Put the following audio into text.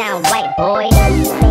down white boy.